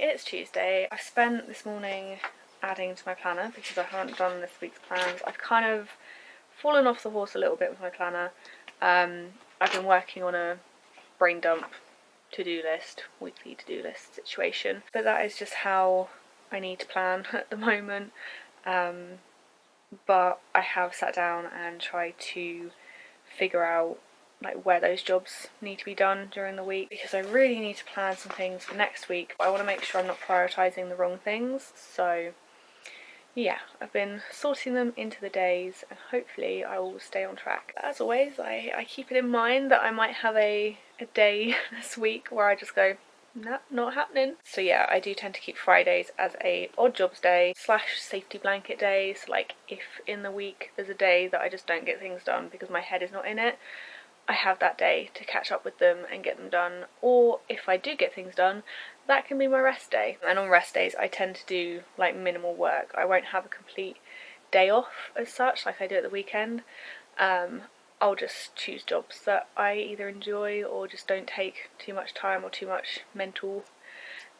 morning, it's Tuesday. I spent this morning adding to my planner because I haven't done this week's plans. I've kind of fallen off the horse a little bit with my planner. Um, I've been working on a brain dump to-do list, weekly to-do list situation, but that is just how I need to plan at the moment. Um, but I have sat down and tried to figure out like where those jobs need to be done during the week because I really need to plan some things for next week but I want to make sure I'm not prioritising the wrong things so yeah I've been sorting them into the days and hopefully I will stay on track. As always I, I keep it in mind that I might have a, a day this week where I just go nah, not happening. So yeah, I do tend to keep Fridays as a odd jobs day slash safety blanket day. So like if in the week there's a day that I just don't get things done because my head is not in it, I have that day to catch up with them and get them done. Or if I do get things done, that can be my rest day. And on rest days I tend to do like minimal work. I won't have a complete day off as such like I do at the weekend. Um, I'll just choose jobs that I either enjoy or just don't take too much time or too much mental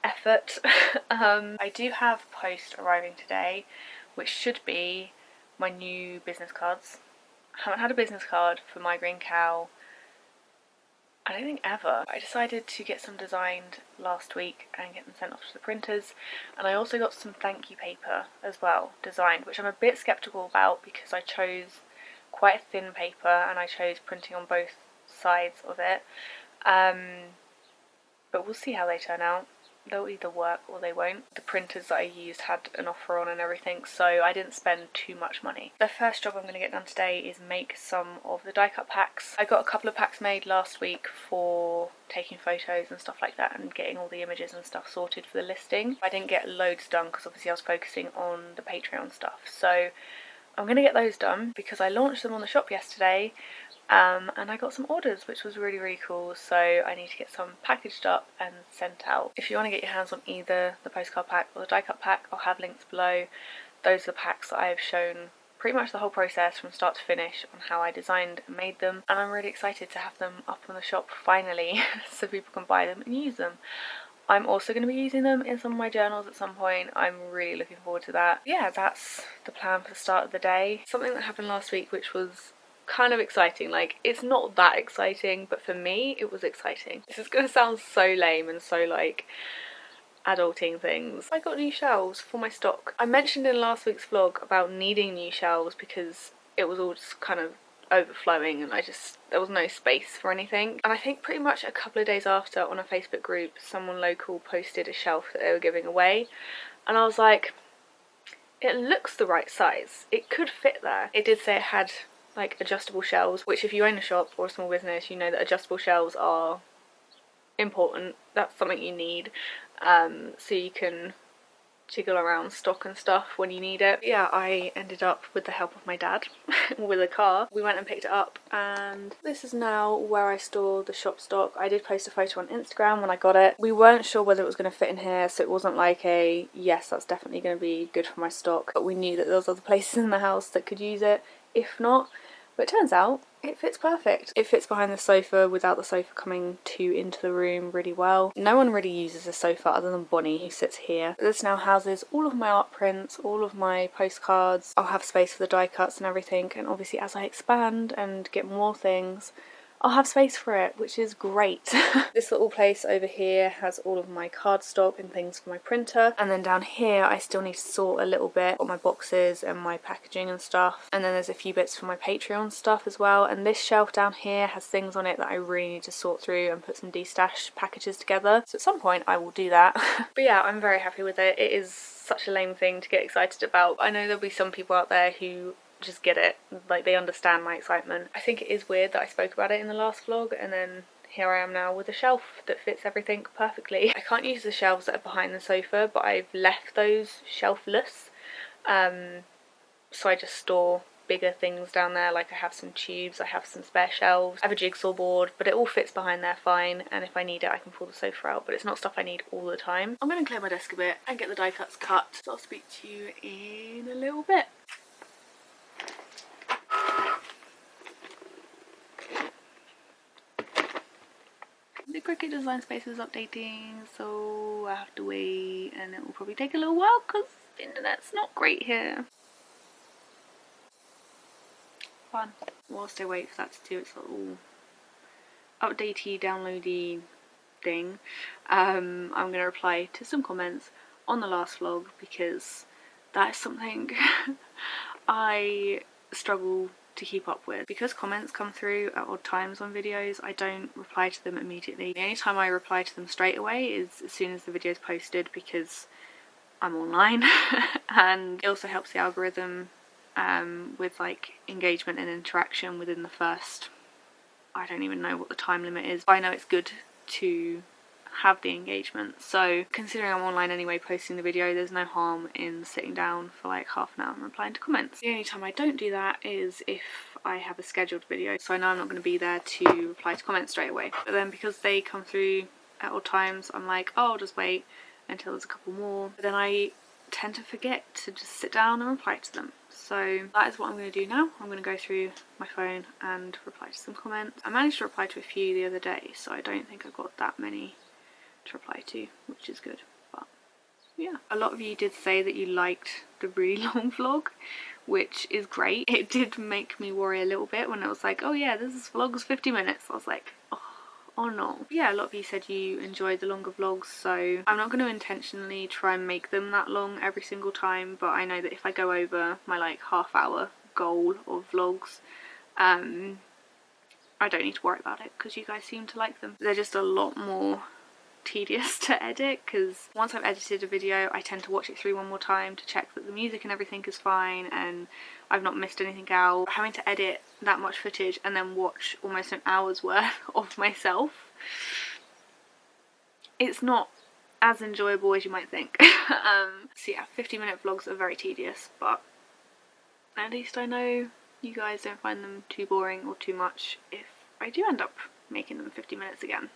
effort. um, I do have post arriving today which should be my new business cards. I haven't had a business card for My Green Cow I don't think ever. I decided to get some designed last week and get them sent off to the printers and I also got some thank you paper as well designed which I'm a bit skeptical about because I chose quite thin paper and I chose printing on both sides of it. Um, but we'll see how they turn out. They'll either work or they won't. The printers that I used had an offer on and everything so I didn't spend too much money. The first job I'm going to get done today is make some of the die cut packs. I got a couple of packs made last week for taking photos and stuff like that and getting all the images and stuff sorted for the listing. I didn't get loads done because obviously I was focusing on the Patreon stuff so I'm going to get those done because I launched them on the shop yesterday um, and I got some orders which was really really cool so I need to get some packaged up and sent out. If you want to get your hands on either the postcard pack or the die cut pack I'll have links below. Those are the packs that I have shown pretty much the whole process from start to finish on how I designed and made them and I'm really excited to have them up on the shop finally so people can buy them and use them. I'm also going to be using them in some of my journals at some point. I'm really looking forward to that. Yeah, that's the plan for the start of the day. Something that happened last week which was kind of exciting. Like, it's not that exciting, but for me, it was exciting. This is to sound so lame and so like adulting things. I got new shelves for my stock. I mentioned in last week's vlog about needing new shelves because it was all just kind of overflowing and I just there was no space for anything and I think pretty much a couple of days after on a Facebook group someone local posted a shelf that they were giving away and I was like it looks the right size it could fit there it did say it had like adjustable shelves which if you own a shop or a small business you know that adjustable shelves are important that's something you need um, so you can jiggle around stock and stuff when you need it. Yeah, I ended up with the help of my dad with a car. We went and picked it up and this is now where I store the shop stock. I did post a photo on Instagram when I got it. We weren't sure whether it was going to fit in here so it wasn't like a yes that's definitely going to be good for my stock but we knew that there was other places in the house that could use it if not. But it turns out it fits perfect. It fits behind the sofa without the sofa coming too into the room really well. No one really uses a sofa other than Bonnie who sits here. This now houses all of my art prints, all of my postcards. I'll have space for the die cuts and everything and obviously as I expand and get more things I'll have space for it, which is great. this little place over here has all of my cardstock and things for my printer. And then down here, I still need to sort a little bit on my boxes and my packaging and stuff. And then there's a few bits for my Patreon stuff as well. And this shelf down here has things on it that I really need to sort through and put some destash packages together. So at some point I will do that. but yeah, I'm very happy with it. It is such a lame thing to get excited about. I know there'll be some people out there who just get it. Like they understand my excitement. I think it is weird that I spoke about it in the last vlog and then here I am now with a shelf that fits everything perfectly. I can't use the shelves that are behind the sofa but I've left those shelfless um, so I just store bigger things down there like I have some tubes, I have some spare shelves, I have a jigsaw board but it all fits behind there fine and if I need it I can pull the sofa out but it's not stuff I need all the time. I'm going to clear my desk a bit and get the die cuts cut so I'll speak to you in a little bit. The Cricut Design Space is updating, so I have to wait and it will probably take a little while because the internet's not great here. Fun. Whilst I wait for that to do its little updatey, downloady thing, um, I'm going to reply to some comments on the last vlog because that is something I struggle to keep up with. Because comments come through at odd times on videos, I don't reply to them immediately. The only time I reply to them straight away is as soon as the video is posted because I'm online and it also helps the algorithm um, with like engagement and interaction within the first I don't even know what the time limit is. I know it's good to have the engagement. So considering I'm online anyway posting the video, there's no harm in sitting down for like half an hour and replying to comments. The only time I don't do that is if I have a scheduled video. So I know I'm not going to be there to reply to comments straight away. But then because they come through at all times, I'm like, oh, I'll just wait until there's a couple more. But then I tend to forget to just sit down and reply to them. So that is what I'm going to do now. I'm going to go through my phone and reply to some comments. I managed to reply to a few the other day, so I don't think I got that many to reply to, which is good. But yeah, a lot of you did say that you liked the really long vlog, which is great. It did make me worry a little bit when it was like, oh yeah, this is vlog's 50 minutes. I was like, oh, oh no. Yeah, a lot of you said you enjoyed the longer vlogs, so I'm not going to intentionally try and make them that long every single time, but I know that if I go over my like half hour goal of vlogs, um, I don't need to worry about it because you guys seem to like them. They're just a lot more tedious to edit because once I've edited a video I tend to watch it through one more time to check that the music and everything is fine and I've not missed anything out. Having to edit that much footage and then watch almost an hour's worth of myself it's not as enjoyable as you might think. um, so yeah, 50 minute vlogs are very tedious but at least I know you guys don't find them too boring or too much if I do end up making them 50 minutes again.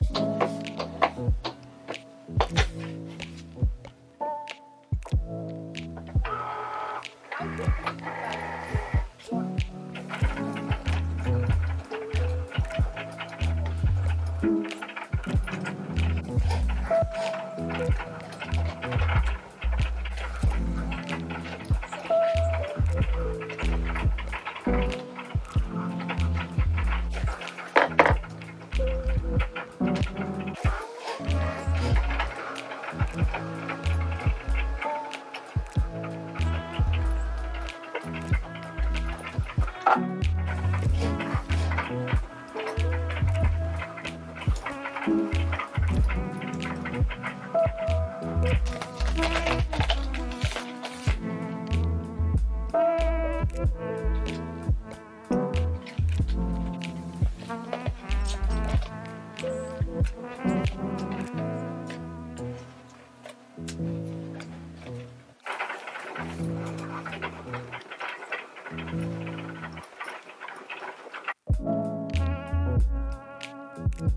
As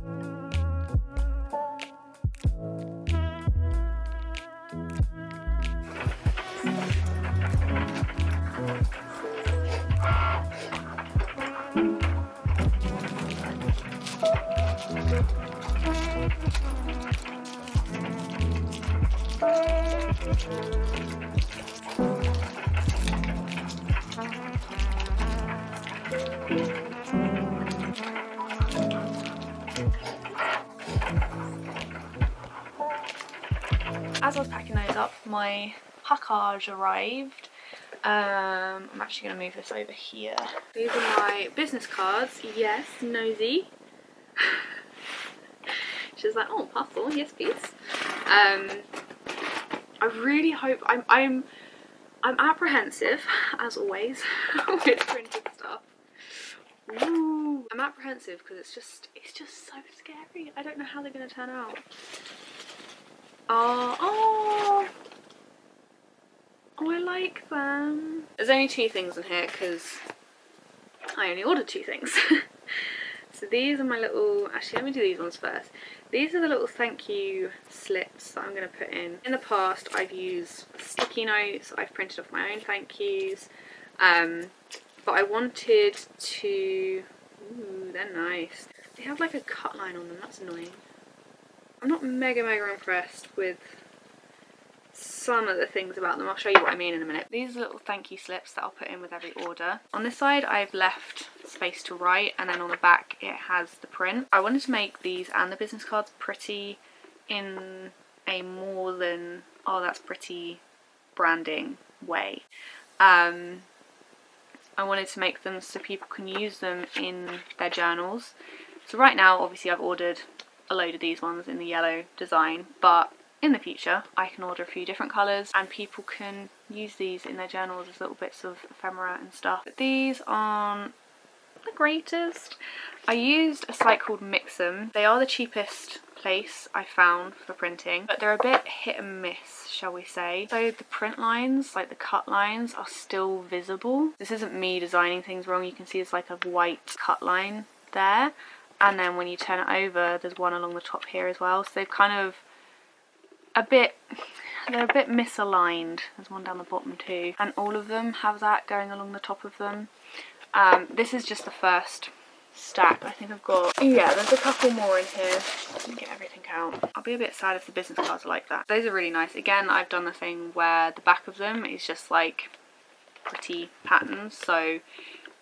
my package arrived. Um, I'm actually going to move this over here. These are my business cards. Yes, nosy. She's like, oh, parcel, yes please. Um, I really hope, I'm, I'm, I'm apprehensive, as always, with printed stuff. Ooh. I'm apprehensive because it's just, it's just so scary. I don't know how they're going to turn out. Oh, oh, I like them. There's only two things in here because I only ordered two things. so these are my little, actually let me do these ones first. These are the little thank you slips that I'm going to put in. In the past I've used sticky notes, I've printed off my own thank yous, um, but I wanted to, ooh they're nice. They have like a cut line on them, that's annoying. I'm not mega mega impressed with some of the things about them. I'll show you what I mean in a minute. These little thank you slips that I'll put in with every order. On this side I've left space to write and then on the back it has the print. I wanted to make these and the business cards pretty in a more than oh that's pretty branding way. Um, I wanted to make them so people can use them in their journals. So right now obviously I've ordered a load of these ones in the yellow design but in the future I can order a few different colours and people can use these in their journals as little bits of ephemera and stuff. But these aren't the greatest. I used a site called Mixam. They are the cheapest place I found for printing but they're a bit hit and miss shall we say. So the print lines, like the cut lines, are still visible. This isn't me designing things wrong, you can see it's like a white cut line there and then when you turn it over there's one along the top here as well so they've kind of a bit they're a bit misaligned. There's one down the bottom too. And all of them have that going along the top of them. Um, this is just the first stack. I think I've got yeah there's a couple more in here. Get everything out. I'll be a bit sad if the business cards are like that. Those are really nice. Again I've done the thing where the back of them is just like pretty patterns so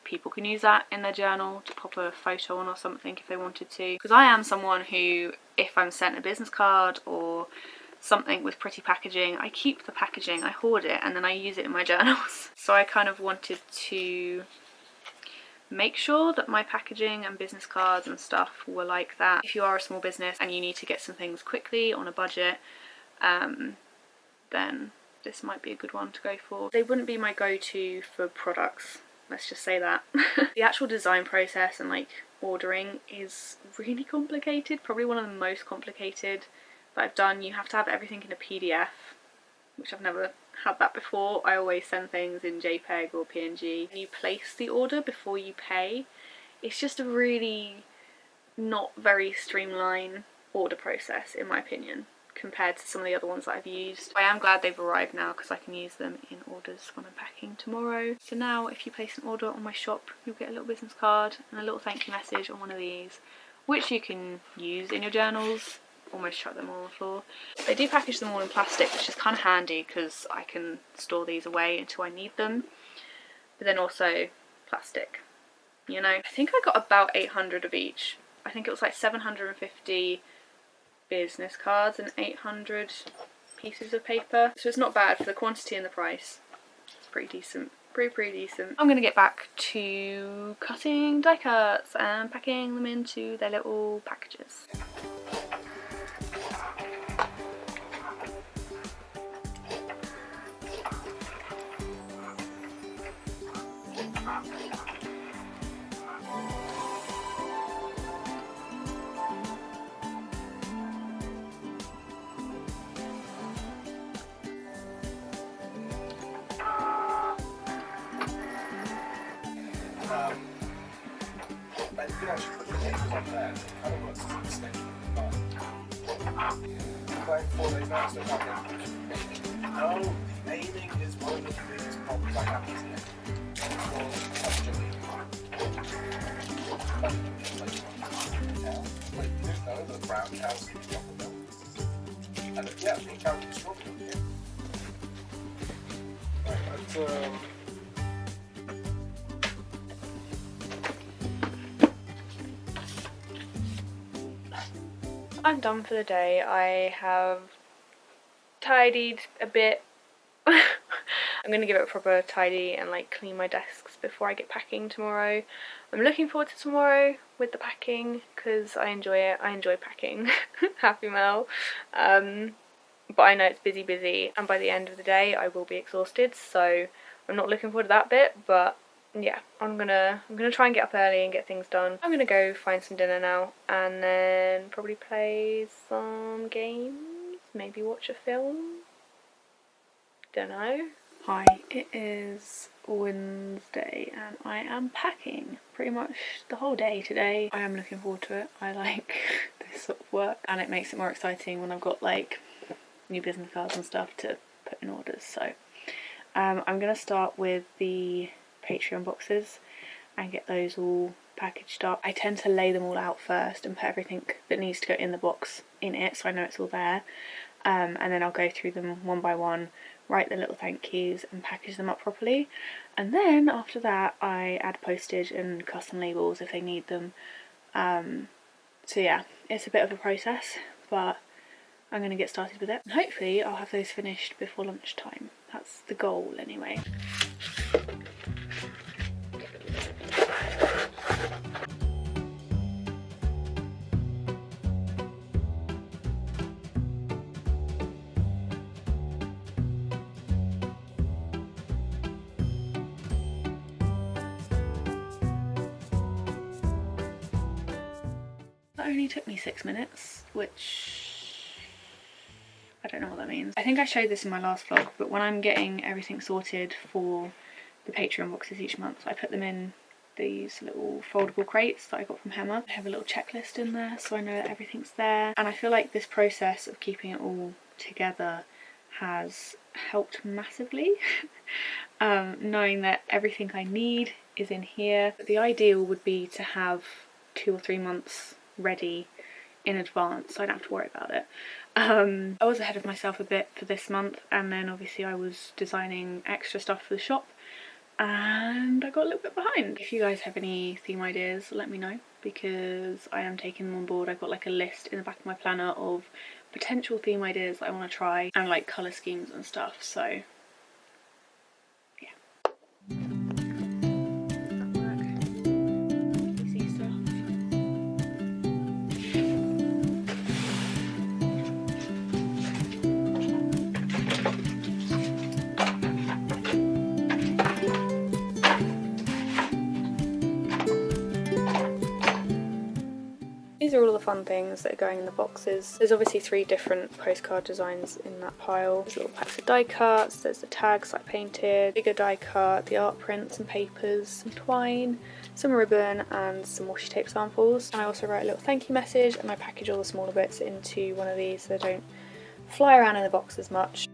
people can use that in their journal to pop a photo on or something if they wanted to. Because I am someone who if I'm sent a business card or something with pretty packaging I keep the packaging I hoard it and then I use it in my journals so I kind of wanted to make sure that my packaging and business cards and stuff were like that if you are a small business and you need to get some things quickly on a budget um, then this might be a good one to go for. They wouldn't be my go-to for products let's just say that. the actual design process and like ordering is really complicated, probably one of the most complicated that I've done. You have to have everything in a PDF, which I've never had that before. I always send things in JPEG or PNG. You place the order before you pay. It's just a really not very streamlined order process in my opinion compared to some of the other ones that I've used. I am glad they've arrived now because I can use them in orders when I'm packing tomorrow. So now if you place an order on my shop you'll get a little business card and a little thank you message on one of these which you can use in your journals almost chuck them all on the floor. They do package them all in plastic which is kind of handy because I can store these away until I need them but then also plastic you know. I think I got about 800 of each. I think it was like 750 business cards and 800 pieces of paper. So it's not bad for the quantity and the price. It's pretty decent. Pretty, pretty decent. I'm going to get back to cutting die cuts and packing them into their little packages. I'm done for the day. I have tidied a bit. I'm going to give it a proper tidy and like clean my desks before I get packing tomorrow. I'm looking forward to tomorrow with the packing because I enjoy it. I enjoy packing. Happy Mail. Um, but I know it's busy busy and by the end of the day I will be exhausted so I'm not looking forward to that bit but yeah, I'm gonna I'm gonna try and get up early and get things done. I'm gonna go find some dinner now and then probably play some games, maybe watch a film. Don't know. Hi, it is Wednesday and I am packing pretty much the whole day today. I am looking forward to it. I like this sort of work and it makes it more exciting when I've got like new business cards and stuff to put in orders. So um, I'm gonna start with the Patreon boxes and get those all packaged up. I tend to lay them all out first and put everything that needs to go in the box in it so I know it's all there. um, and then I'll go through them one by one, write the little thank yous and package them up properly. And then after that I add postage and custom labels if they need them. Um, so yeah, it's a bit of a process, but I'm going to get started with it. And hopefully I'll have those finished before lunchtime. That's the goal anyway. Took me six minutes, which I don't know what that means. I think I showed this in my last vlog, but when I'm getting everything sorted for the Patreon boxes each month, I put them in these little foldable crates that I got from Hema. I have a little checklist in there so I know that everything's there. And I feel like this process of keeping it all together has helped massively. um, knowing that everything I need is in here. But the ideal would be to have two or three months ready in advance so I don't have to worry about it. Um, I was ahead of myself a bit for this month and then obviously I was designing extra stuff for the shop and I got a little bit behind. If you guys have any theme ideas let me know because I am taking them on board. I've got like a list in the back of my planner of potential theme ideas that I want to try and like colour schemes and stuff so fun things that are going in the boxes. There's obviously three different postcard designs in that pile. There's little packs of die cuts, there's the tags I painted, bigger die cut, the art prints and papers, some twine, some ribbon and some washi tape samples. And I also write a little thank you message and I package all the smaller bits into one of these so they don't fly around in the box as much.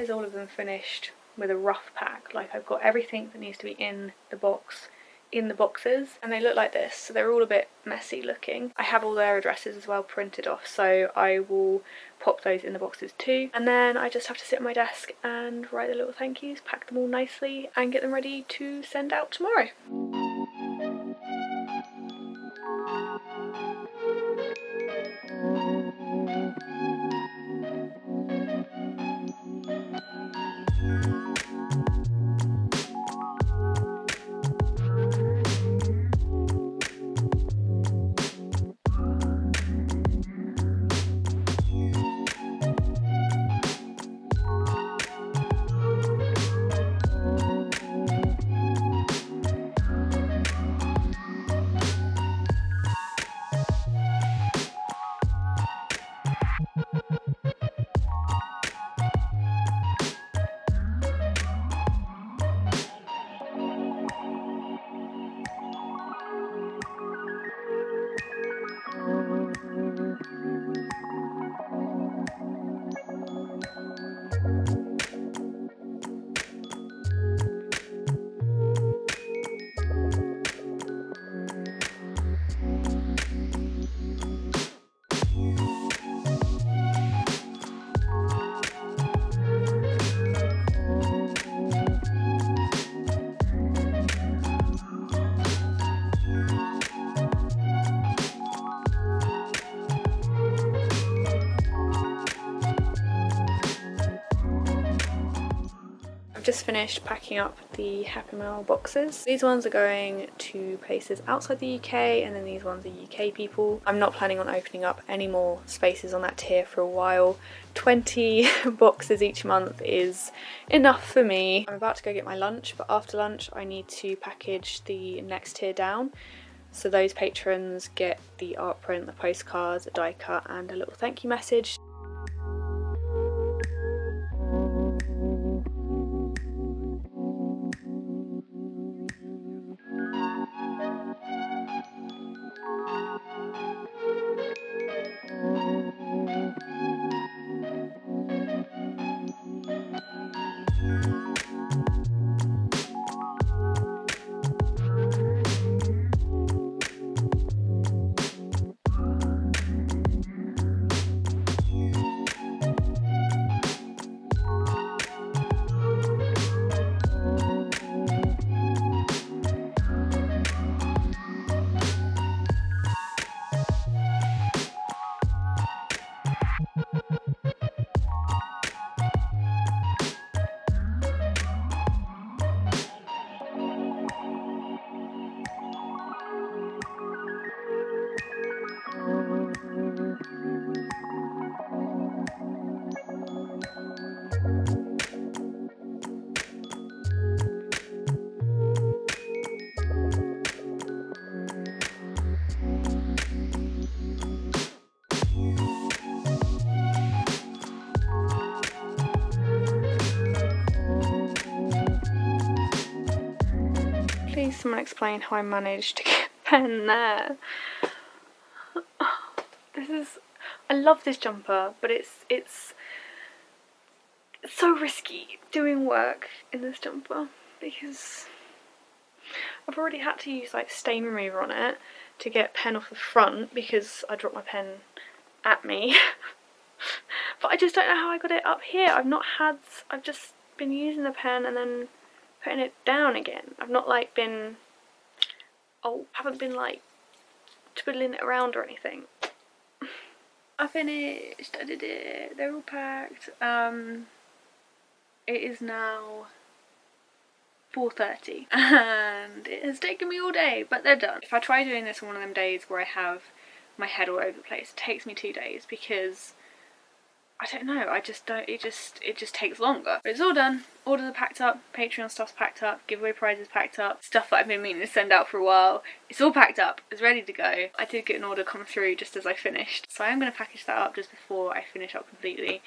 Is all of them finished with a rough pack. Like I've got everything that needs to be in the box in the boxes and they look like this so they're all a bit messy looking. I have all their addresses as well printed off so I will pop those in the boxes too and then I just have to sit at my desk and write the little thank yous, pack them all nicely and get them ready to send out tomorrow. Just finished packing up the Happy Mail boxes. These ones are going to places outside the UK and then these ones are UK people. I'm not planning on opening up any more spaces on that tier for a while. 20 boxes each month is enough for me. I'm about to go get my lunch but after lunch I need to package the next tier down So those patrons get the art print, the postcards, a die cut and a little thank you message. Someone explain how I managed to get a pen there. This is I love this jumper, but it's it's so risky doing work in this jumper because I've already had to use like stain remover on it to get pen off the front because I dropped my pen at me. but I just don't know how I got it up here. I've not had I've just been using the pen and then putting it down again. I've not like been, oh, haven't been like twiddling it around or anything. I finished, I did it, they're all packed. Um, it is now 4.30 and it has taken me all day, but they're done. If I try doing this on one of them days where I have my head all over the place, it takes me two days because I don't know, I just don't, it just, it just takes longer. But it's all done, orders are packed up, Patreon stuff's packed up, giveaway prizes packed up, stuff that I've been meaning to send out for a while. It's all packed up, it's ready to go. I did get an order come through just as I finished, so I am going to package that up just before I finish up completely.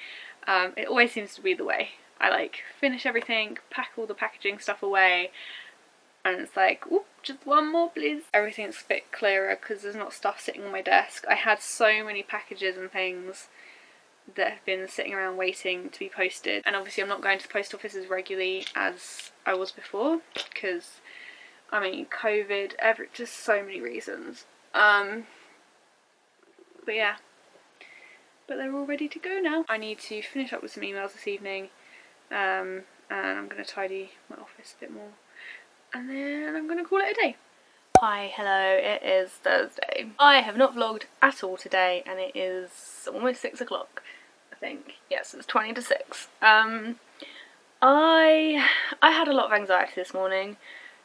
Um, it always seems to be the way. I like finish everything, pack all the packaging stuff away, and it's like, oop, just one more please. Everything's a bit clearer because there's not stuff sitting on my desk. I had so many packages and things that have been sitting around waiting to be posted and obviously I'm not going to the post office as regularly as I was before because I mean COVID, every, just so many reasons. Um, but yeah, but they're all ready to go now. I need to finish up with some emails this evening um, and I'm going to tidy my office a bit more and then I'm going to call it a day. Hi, hello, it is Thursday. I have not vlogged at all today and it is almost 6 o'clock, I think. Yes, it's 20 to 6. Um, I, I had a lot of anxiety this morning.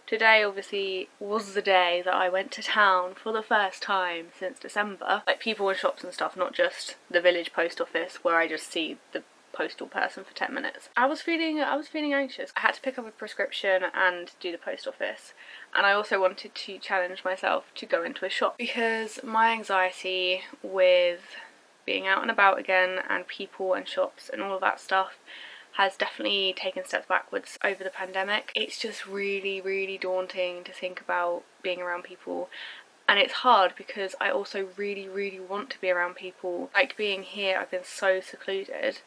Today obviously was the day that I went to town for the first time since December. Like people in shops and stuff, not just the village post office where I just see the postal person for 10 minutes. I was feeling I was feeling anxious. I had to pick up a prescription and do the post office and I also wanted to challenge myself to go into a shop because my anxiety with being out and about again and people and shops and all of that stuff has definitely taken steps backwards over the pandemic. It's just really, really daunting to think about being around people and it's hard because I also really, really want to be around people. Like being here, I've been so secluded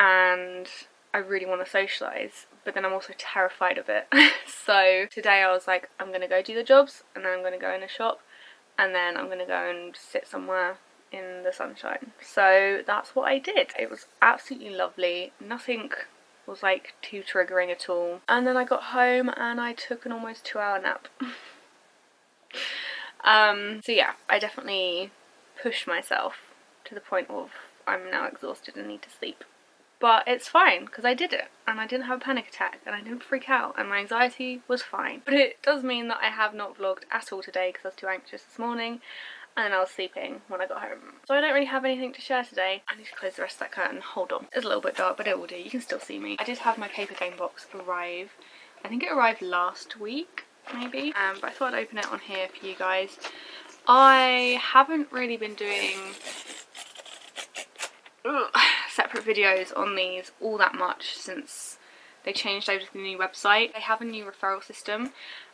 and I really want to socialise but then I'm also terrified of it. so today I was like I'm going to go do the jobs and then I'm going to go in a shop and then I'm going to go and sit somewhere in the sunshine. So that's what I did. It was absolutely lovely. Nothing was like too triggering at all. And then I got home and I took an almost two hour nap. um, so yeah, I definitely pushed myself to the point of I'm now exhausted and need to sleep. But it's fine because I did it and I didn't have a panic attack and I didn't freak out and my anxiety was fine. But it does mean that I have not vlogged at all today because I was too anxious this morning and I was sleeping when I got home. So I don't really have anything to share today. I need to close the rest of that curtain. Hold on. It's a little bit dark but it will do. You can still see me. I did have my Papergang box arrive. I think it arrived last week maybe. Um, but I thought I'd open it on here for you guys. I haven't really been doing ugh, separate videos on these all that much since they changed over to the new website. They have a new referral system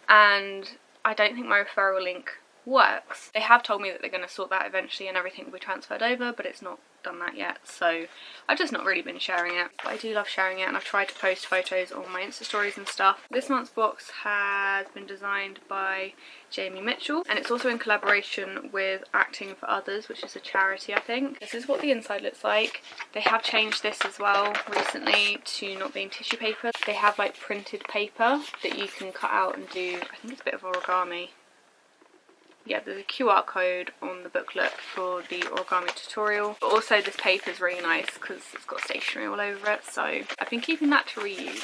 and I don't think my referral link works. They have told me that they're going to sort that eventually and everything will be transferred over but it's not done that yet so I've just not really been sharing it but I do love sharing it and I've tried to post photos on my Insta stories and stuff. This month's box has been designed by Jamie Mitchell and it's also in collaboration with Acting for Others which is a charity I think. This is what the inside looks like. They have changed this as well recently to not being tissue paper. They have like printed paper that you can cut out and do I think it's a bit of origami yeah, there's a QR code on the booklet for the origami tutorial. But also this paper is really nice because it's got stationery all over it. So I've been keeping that to reuse.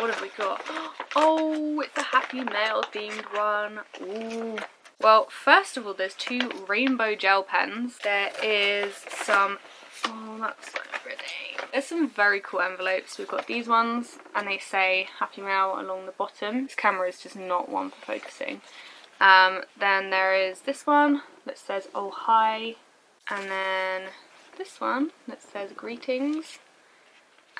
What have we got? Oh, it's a Happy Mail themed one. Ooh. Well, first of all, there's two rainbow gel pens. There is some... Oh, that's so pretty. There's some very cool envelopes. We've got these ones and they say Happy Mail along the bottom. This camera is just not one for focusing. Um, then there is this one that says oh hi and then this one that says greetings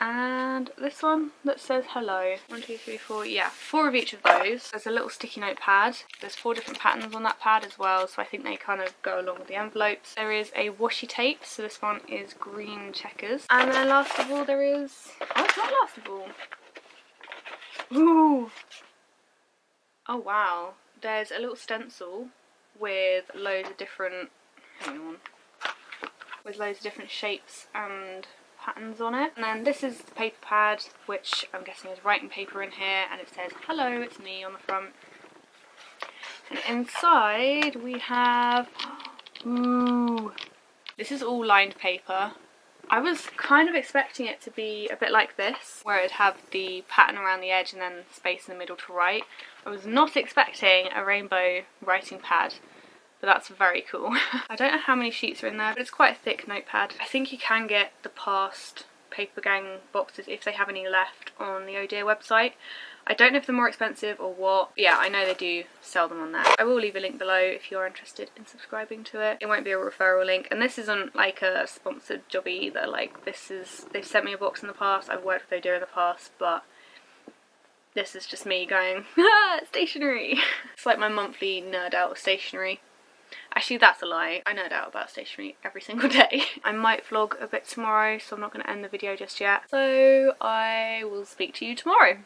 and this one that says hello. One, two, three, four, yeah, four of each of those. There's a little sticky note pad. There's four different patterns on that pad as well, so I think they kind of go along with the envelopes. There is a washi tape, so this one is green checkers. And then last of all there is, oh it's not last of all. Ooh. Oh wow, there's a little stencil with loads of different, with loads of different shapes and patterns on it. And then this is the paper pad, which I'm guessing is writing paper in here, and it says, hello, it's me on the front. And inside we have, ooh, this is all lined paper. I was kind of expecting it to be a bit like this, where it'd have the pattern around the edge and then space in the middle to write. I was not expecting a rainbow writing pad, but that's very cool. I don't know how many sheets are in there, but it's quite a thick notepad. I think you can get the past Paper Gang boxes if they have any left on the Oh Dear website. I don't know if they're more expensive or what. Yeah, I know they do sell them on there. I will leave a link below if you're interested in subscribing to it. It won't be a referral link. And this isn't like a sponsored job either. Like this is, they've sent me a box in the past. I've worked with Oh Dear in the past, but this is just me going, stationery. it's like my monthly nerd out of stationery. Actually, that's a lie. I nerd out about stationery every single day. I might vlog a bit tomorrow, so I'm not going to end the video just yet. So I will speak to you tomorrow.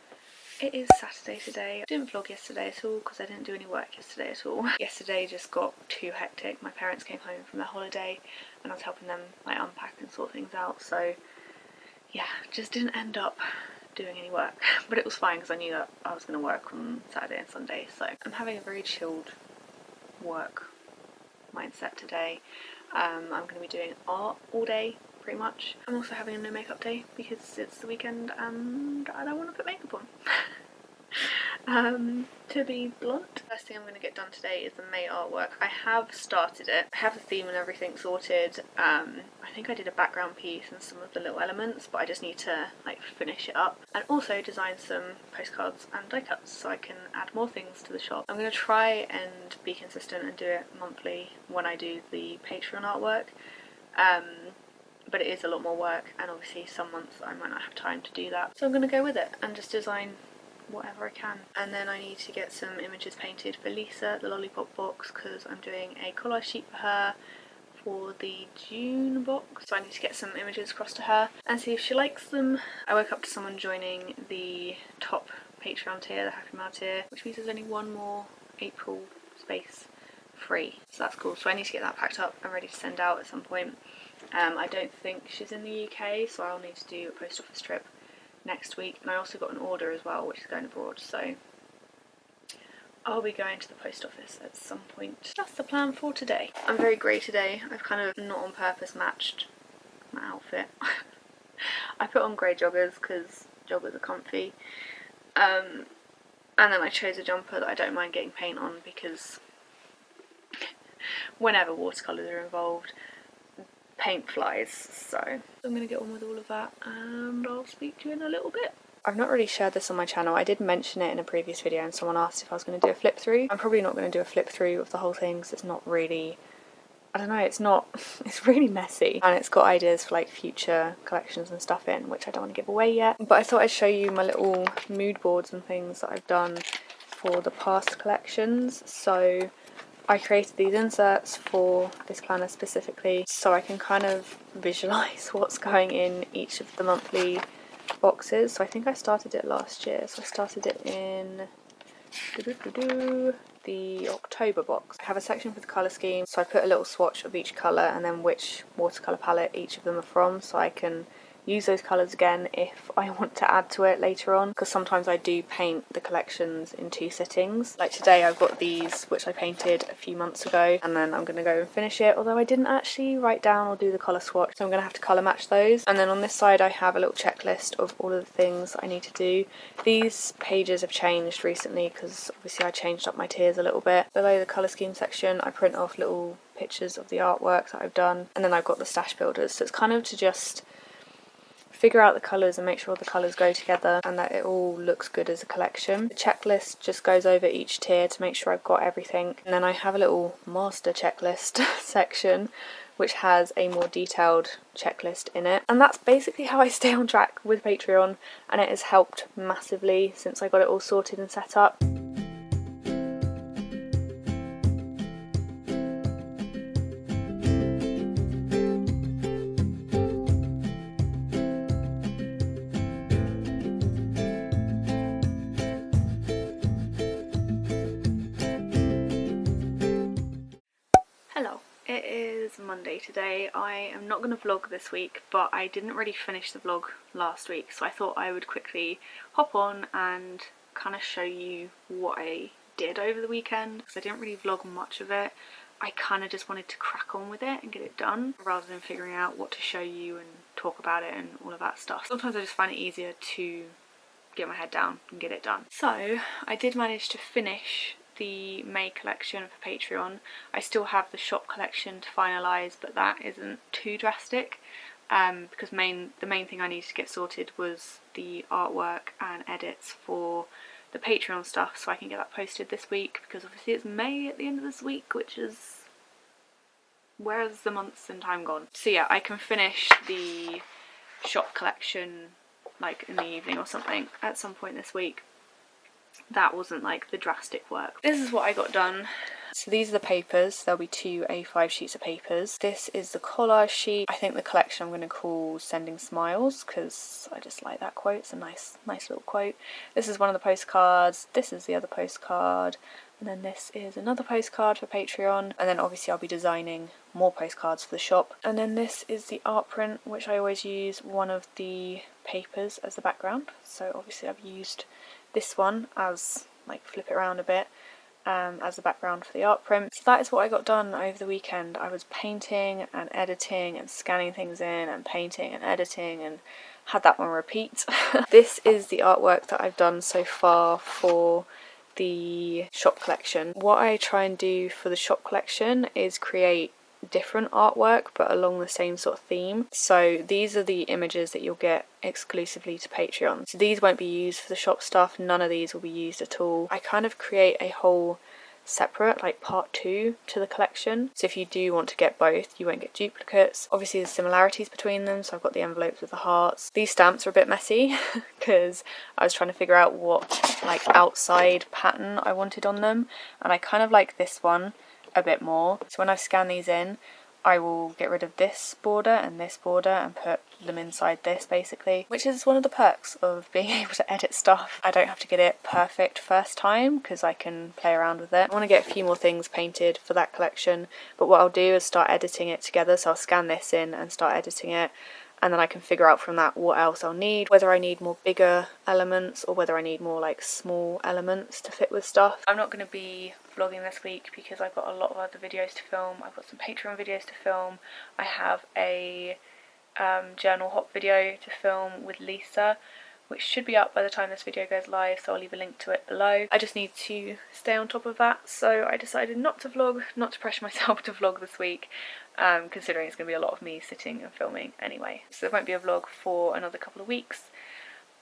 It is Saturday today. I didn't vlog yesterday at all because I didn't do any work yesterday at all. Yesterday just got too hectic. My parents came home from their holiday and I was helping them like unpack and sort things out. So yeah, just didn't end up doing any work. But it was fine because I knew that I was going to work on Saturday and Sunday. So I'm having a very chilled work mindset today. Um, I'm going to be doing art all day pretty much. I'm also having a no makeup day because it's the weekend and I don't want to put makeup on. um, to be blunt, first thing I'm going to get done today is the May artwork. I have started it. I have the theme and everything sorted. Um, I think I did a background piece and some of the little elements, but I just need to like finish it up. And also design some postcards and die cuts so I can add more things to the shop. I'm going to try and be consistent and do it monthly when I do the Patreon artwork. Um, but it is a lot more work and obviously some months I might not have time to do that. So I'm going to go with it and just design whatever I can. And then I need to get some images painted for Lisa, the Lollipop box, because I'm doing a collage sheet for her for the June box. So I need to get some images across to her and see if she likes them. I woke up to someone joining the top Patreon tier, the Happy Mail tier, which means there's only one more April space free. So that's cool. So I need to get that packed up and ready to send out at some point. Um, I don't think she's in the UK, so I'll need to do a post office trip next week. And I also got an order as well, which is going abroad, so I'll be going to the post office at some point. That's the plan for today. I'm very grey today. I've kind of not on purpose matched my outfit. I put on grey joggers because joggers are comfy. Um, and then I chose a jumper that I don't mind getting paint on because whenever watercolours are involved, paint flies. So I'm going to get on with all of that and I'll speak to you in a little bit. I've not really shared this on my channel. I did mention it in a previous video and someone asked if I was going to do a flip through. I'm probably not going to do a flip through of the whole thing because it's not really I don't know, it's not, it's really messy and it's got ideas for like future collections and stuff in which I don't want to give away yet. But I thought I'd show you my little mood boards and things that I've done for the past collections. So I created these inserts for this planner specifically so I can kind of visualise what's going in each of the monthly boxes. So I think I started it last year. So I started it in the October box. I have a section for the colour scheme, so I put a little swatch of each colour and then which watercolour palette each of them are from so I can use those colours again if I want to add to it later on because sometimes I do paint the collections in two sittings. Like today I've got these which I painted a few months ago and then I'm going to go and finish it although I didn't actually write down or do the colour swatch so I'm going to have to colour match those. And then on this side I have a little checklist of all of the things I need to do. These pages have changed recently because obviously I changed up my tiers a little bit. Below the colour scheme section I print off little pictures of the artwork that I've done and then I've got the stash builders so it's kind of to just figure out the colours and make sure the colours go together and that it all looks good as a collection. The checklist just goes over each tier to make sure I've got everything and then I have a little master checklist section which has a more detailed checklist in it and that's basically how I stay on track with Patreon and it has helped massively since I got it all sorted and set up. I am not going to vlog this week but I didn't really finish the vlog last week so I thought I would quickly hop on and kind of show you what I did over the weekend because I didn't really vlog much of it. I kind of just wanted to crack on with it and get it done rather than figuring out what to show you and talk about it and all of that stuff. Sometimes I just find it easier to get my head down and get it done. So I did manage to finish the May collection for Patreon. I still have the shop collection to finalise but that isn't too drastic um, because main the main thing I needed to get sorted was the artwork and edits for the Patreon stuff so I can get that posted this week because obviously it's May at the end of this week which is where's the months and time gone? So yeah I can finish the shop collection like in the evening or something at some point this week that wasn't like the drastic work. This is what I got done. So these are the papers, there'll be two A5 sheets of papers. This is the collage sheet. I think the collection I'm going to call Sending Smiles because I just like that quote, it's a nice, nice little quote. This is one of the postcards, this is the other postcard, and then this is another postcard for Patreon, and then obviously I'll be designing more postcards for the shop. And then this is the art print, which I always use one of the papers as the background, so obviously I've used this one as like flip it around a bit um, as the background for the art print. So that is what I got done over the weekend. I was painting and editing and scanning things in and painting and editing and had that one repeat. this is the artwork that I've done so far for the shop collection. What I try and do for the shop collection is create different artwork but along the same sort of theme. So these are the images that you'll get exclusively to Patreon. So these won't be used for the shop stuff, none of these will be used at all. I kind of create a whole separate like part two to the collection so if you do want to get both you won't get duplicates obviously there's similarities between them so I've got the envelopes with the hearts these stamps are a bit messy because I was trying to figure out what like outside pattern I wanted on them and I kind of like this one a bit more. So when I scan these in, I will get rid of this border and this border and put them inside this basically, which is one of the perks of being able to edit stuff. I don't have to get it perfect first time because I can play around with it. I want to get a few more things painted for that collection, but what I'll do is start editing it together. So I'll scan this in and start editing it and then I can figure out from that what else I'll need, whether I need more bigger elements or whether I need more like small elements to fit with stuff. I'm not going to be vlogging this week because I've got a lot of other videos to film. I've got some Patreon videos to film. I have a um, journal hop video to film with Lisa which should be up by the time this video goes live so I'll leave a link to it below. I just need to stay on top of that so I decided not to vlog, not to pressure myself to vlog this week um, considering it's going to be a lot of me sitting and filming anyway. So there won't be a vlog for another couple of weeks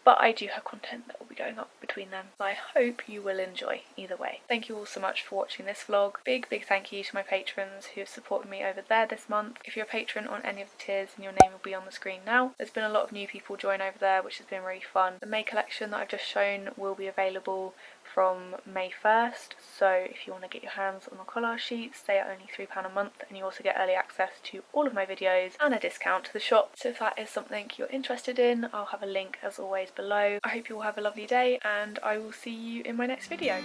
but I do have content that will be going up between them. So I hope you will enjoy either way. Thank you all so much for watching this vlog. Big, big thank you to my patrons who have supported me over there this month. If you're a patron on any of the tiers, then your name will be on the screen now. There's been a lot of new people join over there, which has been really fun. The May collection that I've just shown will be available from May 1st so if you want to get your hands on the collage sheets they are only £3 a month and you also get early access to all of my videos and a discount to the shop so if that is something you're interested in I'll have a link as always below. I hope you all have a lovely day and I will see you in my next video.